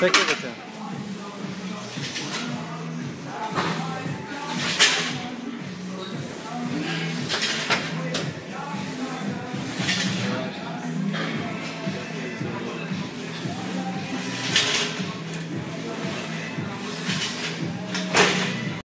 Thank you, with.